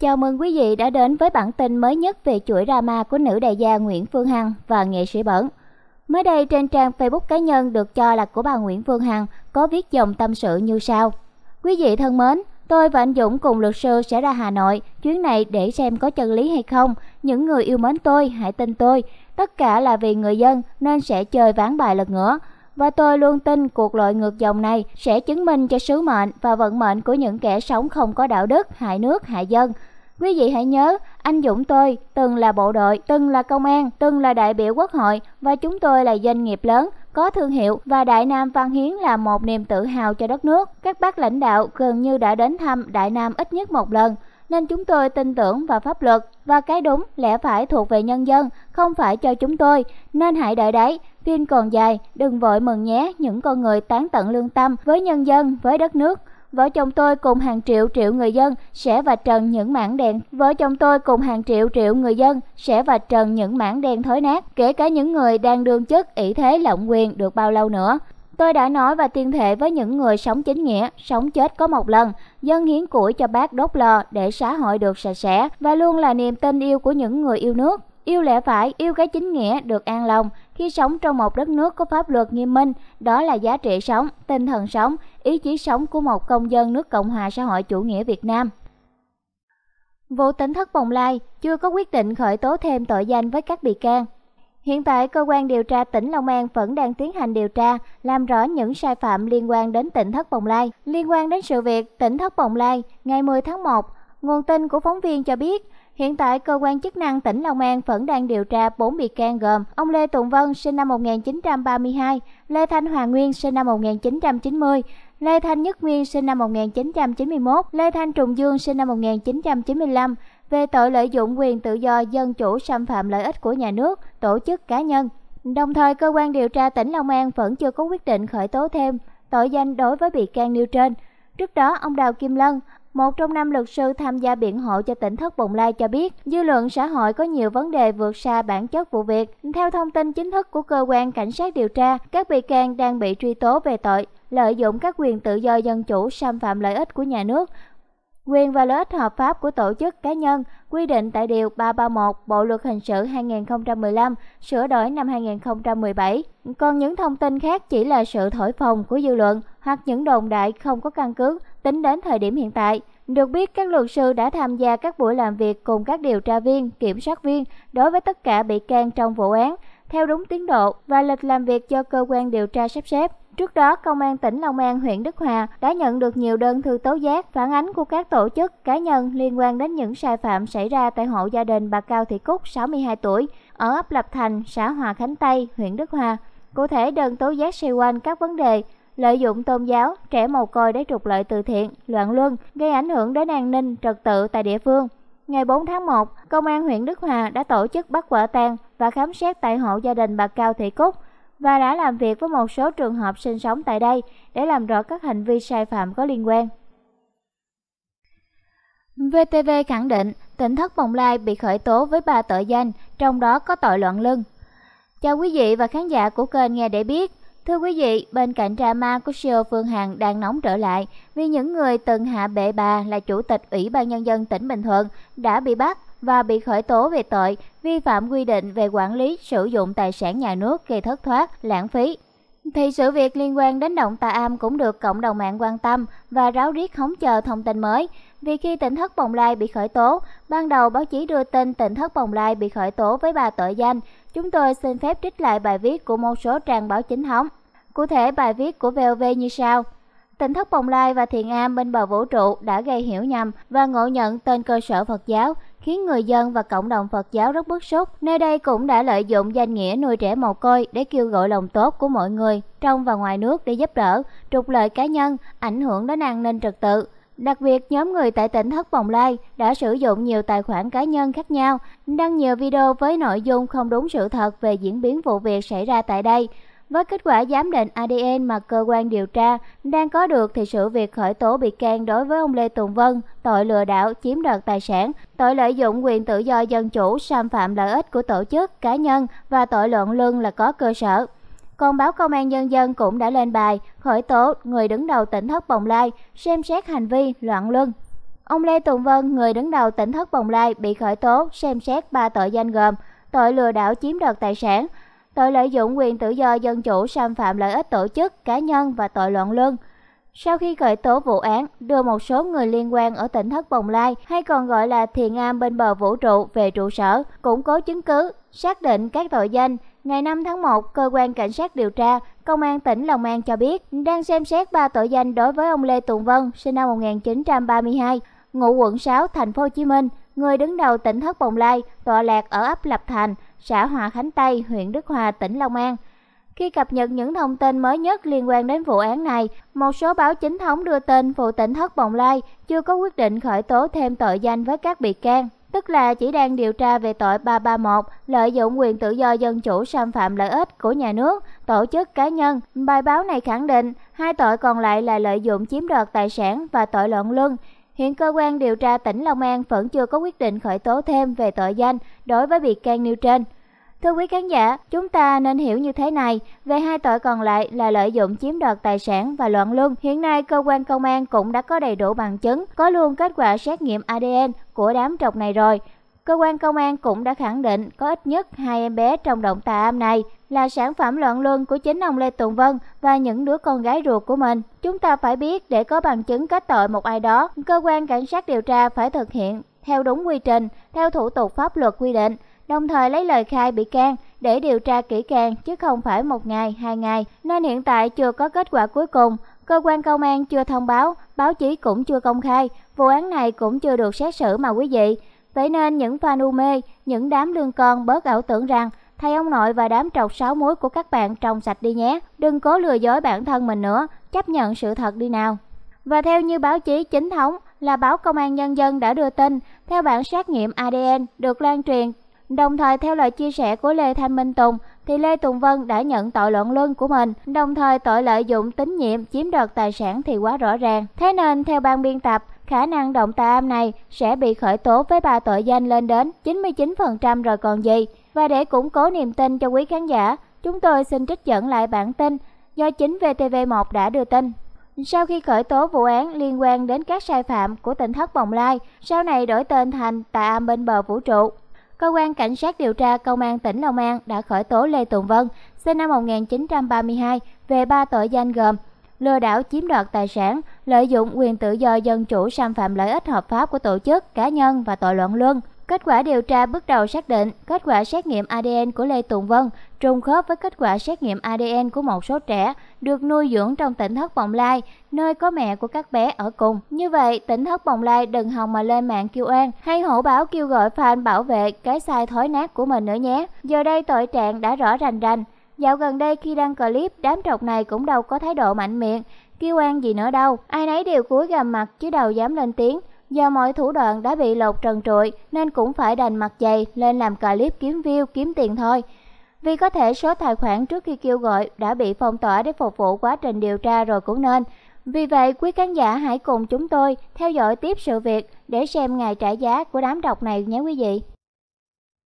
Chào mừng quý vị đã đến với bản tin mới nhất về chuỗi drama của nữ đại gia Nguyễn Phương Hằng và nghệ sĩ Bẩn. Mới đây trên trang Facebook cá nhân được cho là của bà Nguyễn Phương Hằng có viết dòng tâm sự như sau. Quý vị thân mến, tôi và anh Dũng cùng luật sư sẽ ra Hà Nội chuyến này để xem có chân lý hay không. Những người yêu mến tôi, hãy tin tôi. Tất cả là vì người dân nên sẽ chơi ván bài lật ngửa. Và tôi luôn tin cuộc lội ngược dòng này sẽ chứng minh cho sứ mệnh và vận mệnh của những kẻ sống không có đạo đức, hại nước, hại dân. Quý vị hãy nhớ, anh Dũng tôi từng là bộ đội, từng là công an, từng là đại biểu quốc hội và chúng tôi là doanh nghiệp lớn, có thương hiệu và Đại Nam Văn Hiến là một niềm tự hào cho đất nước. Các bác lãnh đạo gần như đã đến thăm Đại Nam ít nhất một lần nên chúng tôi tin tưởng vào pháp luật và cái đúng lẽ phải thuộc về nhân dân, không phải cho chúng tôi, nên hãy đợi đấy, phim còn dài, đừng vội mừng nhé những con người tán tận lương tâm với nhân dân, với đất nước. Vợ chồng tôi cùng hàng triệu triệu người dân sẽ vạch trần những mảng đen. Vợ chồng tôi cùng hàng triệu triệu người dân sẽ vạch trần những mảng đen thối nát, kể cả những người đang đương chức ỷ thế lộng quyền được bao lâu nữa. Tôi đã nói và tuyên thệ với những người sống chính nghĩa, sống chết có một lần, dân hiến củi cho bác đốt lò để xã hội được sạch sẽ và luôn là niềm tin yêu của những người yêu nước. Yêu lẽ phải, yêu cái chính nghĩa được an lòng khi sống trong một đất nước có pháp luật nghiêm minh, đó là giá trị sống, tinh thần sống, ý chí sống của một công dân nước Cộng hòa xã hội chủ nghĩa Việt Nam. Vụ tỉnh thất Bồng Lai chưa có quyết định khởi tố thêm tội danh với các bị can. Hiện tại, cơ quan điều tra tỉnh Long An vẫn đang tiến hành điều tra, làm rõ những sai phạm liên quan đến tỉnh Thất Bồng Lai. Liên quan đến sự việc tỉnh Thất Bồng Lai, ngày 10 tháng 1, nguồn tin của phóng viên cho biết, Hiện tại, cơ quan chức năng tỉnh Long An vẫn đang điều tra 4 bị can gồm ông Lê Tùng Vân sinh năm 1932, Lê Thanh Hoàng Nguyên sinh năm 1990, Lê Thanh Nhất Nguyên sinh năm 1991, Lê Thanh Trùng Dương sinh năm 1995 về tội lợi dụng quyền tự do dân chủ xâm phạm lợi ích của nhà nước, tổ chức cá nhân. Đồng thời, cơ quan điều tra tỉnh Long An vẫn chưa có quyết định khởi tố thêm tội danh đối với bị can nêu trên. Trước đó, ông Đào Kim Lân, một trong năm luật sư tham gia biện hộ cho tỉnh Thất Bồng Lai cho biết, dư luận xã hội có nhiều vấn đề vượt xa bản chất vụ việc. Theo thông tin chính thức của cơ quan cảnh sát điều tra, các bị can đang bị truy tố về tội lợi dụng các quyền tự do dân chủ xâm phạm lợi ích của nhà nước, quyền và lợi ích hợp pháp của tổ chức cá nhân quy định tại Điều 331 Bộ Luật Hình sự 2015 sửa đổi năm 2017. Còn những thông tin khác chỉ là sự thổi phồng của dư luận hoặc những đồn đại không có căn cứ tính đến thời điểm hiện tại. Được biết, các luật sư đã tham gia các buổi làm việc cùng các điều tra viên, kiểm sát viên đối với tất cả bị can trong vụ án, theo đúng tiến độ và lịch làm việc cho cơ quan điều tra sắp xếp. Trước đó, Công an tỉnh Long An, huyện Đức Hòa đã nhận được nhiều đơn thư tố giác phản ánh của các tổ chức, cá nhân liên quan đến những sai phạm xảy ra tại hộ gia đình bà Cao Thị Cúc, 62 tuổi, ở ấp Lập Thành, xã Hòa Khánh Tây, huyện Đức Hòa. Cụ thể, đơn tố giác xoay quanh các vấn đề lợi dụng tôn giáo, trẻ mồ côi để trục lợi từ thiện, loạn luân, gây ảnh hưởng đến an ninh, trật tự tại địa phương. Ngày 4 tháng 1, Công an huyện Đức Hòa đã tổ chức bắt quả tang và khám xét tại hộ gia đình bà Cao Thị Cúc và đã làm việc với một số trường hợp sinh sống tại đây để làm rõ các hành vi sai phạm có liên quan. VTV khẳng định tỉnh Thất Bồng Lai bị khởi tố với ba tội danh, trong đó có tội loạn lưng. Chào quý vị và khán giả của kênh Nghe Để Biết, Thưa quý vị, bên cạnh drama của siêu Phương Hằng đang nóng trở lại vì những người từng hạ bệ bà là chủ tịch Ủy ban Nhân dân tỉnh Bình Thuận đã bị bắt và bị khởi tố về tội vi phạm quy định về quản lý sử dụng tài sản nhà nước gây thất thoát, lãng phí. Thì sự việc liên quan đến động tà am cũng được cộng đồng mạng quan tâm và ráo riết hóng chờ thông tin mới. Vì khi tỉnh Thất Bồng Lai bị khởi tố, ban đầu báo chí đưa tin tỉnh Thất Bồng Lai bị khởi tố với ba tội danh. Chúng tôi xin phép trích lại bài viết của một số trang báo chính thống. Cụ thể bài viết của VOV như sau. Tỉnh thất Bồng Lai và Thiền Am bên bờ vũ trụ đã gây hiểu nhầm và ngộ nhận tên cơ sở Phật giáo, khiến người dân và cộng đồng Phật giáo rất bức xúc. Nơi đây cũng đã lợi dụng danh nghĩa nuôi trẻ mồ côi để kêu gọi lòng tốt của mọi người trong và ngoài nước để giúp đỡ, trục lợi cá nhân, ảnh hưởng đến an ninh trật tự. Đặc biệt, nhóm người tại tỉnh Thất Bồng Lai đã sử dụng nhiều tài khoản cá nhân khác nhau, đăng nhiều video với nội dung không đúng sự thật về diễn biến vụ việc xảy ra tại đây, với kết quả giám định ADN mà cơ quan điều tra đang có được thì sự việc khởi tố bị can đối với ông Lê Tùng Vân, tội lừa đảo, chiếm đoạt tài sản, tội lợi dụng quyền tự do dân chủ, xâm phạm lợi ích của tổ chức, cá nhân và tội loạn luân là có cơ sở. Còn báo Công an Nhân dân cũng đã lên bài khởi tố người đứng đầu tỉnh Thất Bồng Lai xem xét hành vi loạn luân. Ông Lê Tùng Vân, người đứng đầu tỉnh Thất Bồng Lai bị khởi tố xem xét ba tội danh gồm tội lừa đảo chiếm đoạt tài sản, tội lợi dụng quyền tự do dân chủ xâm phạm lợi ích tổ chức, cá nhân và tội loạn luân. Sau khi khởi tố vụ án, đưa một số người liên quan ở tỉnh Thất Bồng Lai hay còn gọi là Thiền Am bên bờ vũ trụ về trụ sở, củng cố chứng cứ, xác định các tội danh. Ngày 5 tháng 1, cơ quan cảnh sát điều tra Công an tỉnh Long An cho biết đang xem xét ba tội danh đối với ông Lê Tùng Vân, sinh năm 1932, ngụ quận 6, thành phố Hồ Chí Minh, người đứng đầu tỉnh Thất Bồng Lai, tọa lạc ở ấp Lập Thành, xã Hòa Khánh Tây, huyện Đức Hòa, tỉnh Long An. Khi cập nhật những thông tin mới nhất liên quan đến vụ án này, một số báo chính thống đưa tin vụ tỉnh Thất Bồng Lai chưa có quyết định khởi tố thêm tội danh với các bị can, tức là chỉ đang điều tra về tội 331 lợi dụng quyền tự do dân chủ xâm phạm lợi ích của nhà nước, tổ chức cá nhân. Bài báo này khẳng định hai tội còn lại là lợi dụng chiếm đoạt tài sản và tội loạn luân. Hiện cơ quan điều tra tỉnh Long An vẫn chưa có quyết định khởi tố thêm về tội danh đối với bị can nêu trên. Thưa quý khán giả, chúng ta nên hiểu như thế này, về hai tội còn lại là lợi dụng chiếm đoạt tài sản và loạn luân. Hiện nay cơ quan công an cũng đã có đầy đủ bằng chứng, có luôn kết quả xét nghiệm ADN của đám trọc này rồi. Cơ quan công an cũng đã khẳng định có ít nhất hai em bé trong động tà am này là sản phẩm loạn luân của chính ông Lê Tùng Vân và những đứa con gái ruột của mình. Chúng ta phải biết để có bằng chứng kết tội một ai đó, cơ quan cảnh sát điều tra phải thực hiện theo đúng quy trình, theo thủ tục pháp luật quy định đồng thời lấy lời khai bị can để điều tra kỹ càng chứ không phải một ngày, hai ngày, nên hiện tại chưa có kết quả cuối cùng. Cơ quan công an chưa thông báo, báo chí cũng chưa công khai, vụ án này cũng chưa được xét xử mà quý vị. Vậy nên những fan u mê, những đám lương con bớt ảo tưởng rằng thầy ông nội và đám trọc sáu muối của các bạn trồng sạch đi nhé. Đừng cố lừa dối bản thân mình nữa, chấp nhận sự thật đi nào. Và theo như báo chí chính thống là báo Công an Nhân dân đã đưa tin, theo bản xét nghiệm ADN được lan truyền Đồng thời theo lời chia sẻ của Lê Thanh Minh Tùng, thì Lê Tùng Vân đã nhận tội loạn luân của mình, đồng thời tội lợi dụng tín nhiệm chiếm đoạt tài sản thì quá rõ ràng. Thế nên theo ban biên tập, khả năng động tà am này sẽ bị khởi tố với ba tội danh lên đến 99% rồi còn gì. Và để củng cố niềm tin cho quý khán giả, chúng tôi xin trích dẫn lại bản tin do chính VTV1 đã đưa tin. Sau khi khởi tố vụ án liên quan đến các sai phạm của tỉnh Thất Bồng Lai, sau này đổi tên thành Tà Am bên bờ vũ trụ, cơ quan cảnh sát điều tra công an tỉnh Long An đã khởi tố Lê Tùng Vân, sinh năm 1932 về ba tội danh gồm lừa đảo chiếm đoạt tài sản, lợi dụng quyền tự do dân chủ xâm phạm lợi ích hợp pháp của tổ chức, cá nhân và tội loạn luân. Kết quả điều tra bước đầu xác định kết quả xét nghiệm ADN của Lê Tùng Vân trùng khớp với kết quả xét nghiệm ADN của một số trẻ được nuôi dưỡng trong tỉnh Thất Bồng Lai, nơi có mẹ của các bé ở cùng. Như vậy, tỉnh Thất Bồng Lai đừng hòng mà lên mạng kêu an hay hổ báo kêu gọi fan bảo vệ cái sai thói nát của mình nữa nhé. Giờ đây tội trạng đã rõ rành rành. Dạo gần đây khi đăng clip, đám trọc này cũng đâu có thái độ mạnh miệng, kêu an gì nữa đâu. Ai nấy đều cúi gằm mặt chứ đâu dám lên tiếng. Do mọi thủ đoạn đã bị lột trần trụi nên cũng phải đành mặt dày lên làm clip kiếm view kiếm tiền thôi. Vì có thể số tài khoản trước khi kêu gọi đã bị phong tỏa để phục vụ quá trình điều tra rồi cũng nên. Vì vậy, quý khán giả hãy cùng chúng tôi theo dõi tiếp sự việc để xem ngày trả giá của đám độc này nhé quý vị.